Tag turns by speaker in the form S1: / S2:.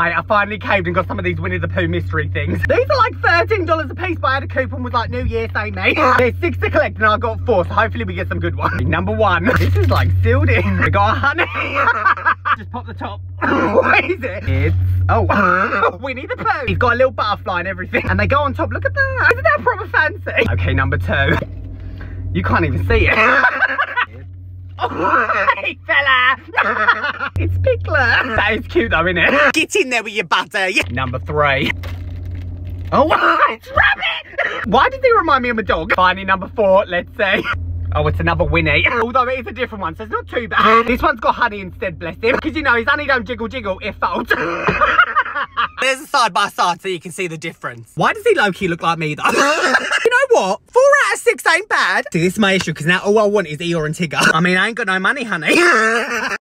S1: Mate, I finally caved and got some of these Winnie the Pooh mystery things. These are like $13 a piece, but I had a coupon with like New Year, same mate. There's six to collect and I got four, so hopefully we get some good ones. Number one, this is like sealed in. We got honey. Just pop the top. what is it? It's, oh, Winnie the Pooh. He's got a little butterfly and everything. And they go on top, look at that. Isn't that proper fancy? Okay, number two. You can't even see it. Oh, hey fella! It's Piglet. That is cute though, isn't it? Get in there with your butter. Yeah. Number three. Oh, it's Rabbit! Why did they remind me of a dog? Finally, number four, let's say. Oh, it's another Winnie. Although it is a different one, so it's not too bad. This one's got honey instead, bless him. Because, you know, his honey don't jiggle jiggle, it fault. There's a side by side so you can see the difference. Why does he low-key look like me, though? you know what? Four out of six ain't bad. See, this is my issue, because now all I want is Eeyore and Tigger. I mean, I ain't got no money, honey.